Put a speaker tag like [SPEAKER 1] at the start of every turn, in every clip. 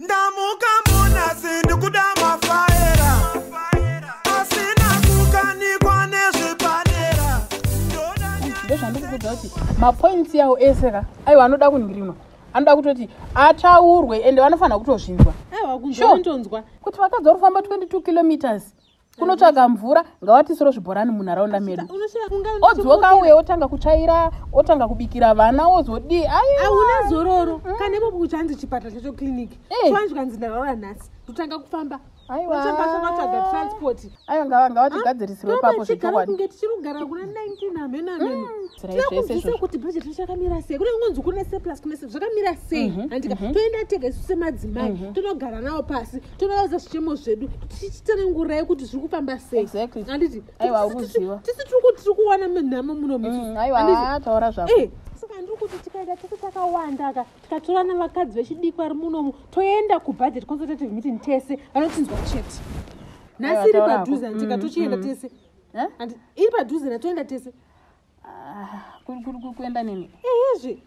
[SPEAKER 1] ndamuka munasi ndikuda mafaera asina kukanikwa nezvepadera ndoda
[SPEAKER 2] ndozvandikukudza kuti mapoints yawo ese ka? Aiwa anoda kunhirinwa anoda kutoti atsvaurwe ende vanofanira kutozvinzwa.
[SPEAKER 3] Aiwa kunzwa
[SPEAKER 2] kuti vakadzi vari kufamba 22 kilometers kunotsvaga mvura ngavatisiro zvibhorani munharaunda medu. Odzoka uye otanga kutsvaira otanga kubikira vana ozodii ai.
[SPEAKER 3] Hauna zororo. Kana ipopo kuchanzi chipatara chacho kiliniki.
[SPEAKER 2] Eh.
[SPEAKER 3] kwanzi kanzi ndaraura nhasi totanga kufamba
[SPEAKER 2] Aiwa.
[SPEAKER 3] totsvaga transport
[SPEAKER 2] aiwa ngava ngavatigadzirisirwe papo zvechokwadi
[SPEAKER 3] kunge tichiri kugara kuna 19 hameno hameno
[SPEAKER 2] izvozvo.
[SPEAKER 3] kuti bhajet racho yakamira sei kune kungonzi kune surplus kune zvakamira sei
[SPEAKER 2] Mhm,
[SPEAKER 3] andika
[SPEAKER 2] mhm.
[SPEAKER 3] toenda tega isu semadzimai tonogara navo pasi tonoraudza zvichemo zvedu tichitsanangurai kuti zviri kufamba sei handiti tisi tiri kuwana nhamo muno
[SPEAKER 2] Mm, aiwa taura zvako
[SPEAKER 3] Eh, kuti tikaenda tese takawanda ka tikatorana vakadzi vechidiki vari munomu toenda kubudget consultative meeting tese vanotinzwa chete. Nhasi iri padhuze
[SPEAKER 2] hako.
[SPEAKER 3] handika
[SPEAKER 2] Mm,
[SPEAKER 3] tochienda
[SPEAKER 2] mm.
[SPEAKER 3] tese.
[SPEAKER 2] Eh?
[SPEAKER 3] Handi- iri padhuze natoenda tese.
[SPEAKER 2] Ah, ku- ku- ku- kuenda nini?
[SPEAKER 3] Ehezve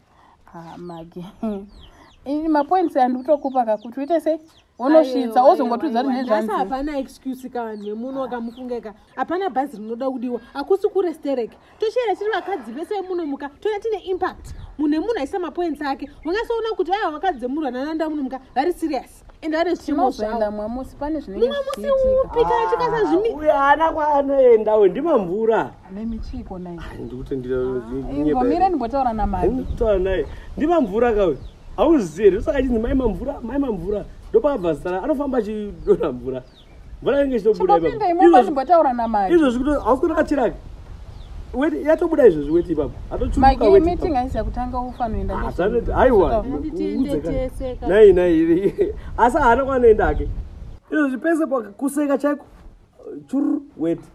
[SPEAKER 2] Ah, magi ini mapoints andikutokupa ka kuti uite sei unosvitsa wozongotudza kuti
[SPEAKER 3] nhasi
[SPEAKER 2] nezvanzi
[SPEAKER 3] hapana excuse kavanhu vemuno kamufungeka hapana bhazi rinoda kudiwa. Hakusi kurestereke. Tochienda tiri vakadzi vese vemunomuka toenda tine impact. Munhu emunhu aisa mapoints ake ungasaona kuti aiwa vakadzi vemunhu vanananda munomuka vari serious. Ende vane zvimo
[SPEAKER 2] tinozoenda
[SPEAKER 3] zvavo.
[SPEAKER 2] mumwe musi pane zvinenge
[SPEAKER 3] mumwe musi
[SPEAKER 2] zvichiitika.
[SPEAKER 3] upi kana tikasa zvimi
[SPEAKER 4] uyo haana kwaanoendawe ndimamvura
[SPEAKER 2] nemichiko nai
[SPEAKER 4] ndikuti
[SPEAKER 2] ingomire ndimbotaura namagi
[SPEAKER 4] ndikutaura naye. Ndimamvura kawe. Hauzivi here saka chinzi mai mamvura mai mamvura ndopakabva zita anofamba achidonha mvura. Mvura inenge ichitobuda
[SPEAKER 2] ndimbotaura namagi
[SPEAKER 4] izvozvi hausi kuona kachiraka weti yatobuda izvozvi weti ipapo.
[SPEAKER 2] Magi
[SPEAKER 4] atochuruka
[SPEAKER 2] meeting haisi yakutanga ufanoenda
[SPEAKER 4] aiwa
[SPEAKER 3] Tiende tese ka-
[SPEAKER 4] nai nai asi haana kwanoenda ake. Izvozvi pese kuseka chaiko chururu weti.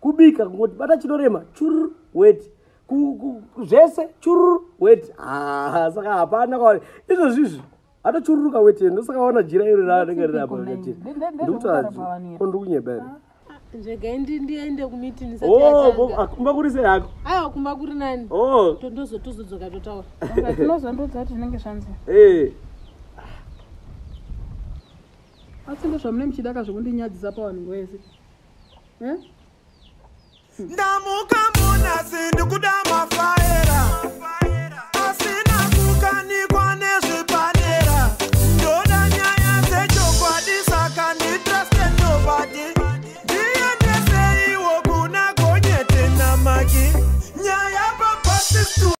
[SPEAKER 4] Kubika kungoti bata chinorema. Chururu weti. Zvese chururu weti. Ah, saka hapana kwa izvozvizvi atochururuka weti ndosaka waona jira iro raanenge riri apa
[SPEAKER 2] Nai.
[SPEAKER 4] rikachira
[SPEAKER 2] Nde- nde-
[SPEAKER 4] ndikuti
[SPEAKER 2] ndezvekugara pavanhu
[SPEAKER 4] ondikunyebere
[SPEAKER 3] njegai ndi- ndiende kumitini
[SPEAKER 4] o kumba kuri sei hako
[SPEAKER 3] aiwa kumba kuri nani?
[SPEAKER 4] O
[SPEAKER 3] tondozo tozodzoka totaura
[SPEAKER 2] tinozondodza kuti zvinenge zvanzi.
[SPEAKER 4] Ee
[SPEAKER 2] asi ndozvamune muchidaka zvokundinyadzisa pavanhu wese
[SPEAKER 1] ndamuka munasi ndikuda